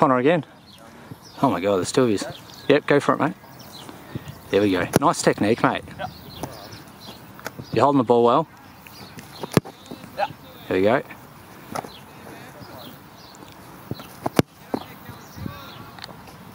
Connor again. Oh my god, there's two of you. Yep, go for it, mate. There we go. Nice technique, mate. You're holding the ball well. Yeah. There we go.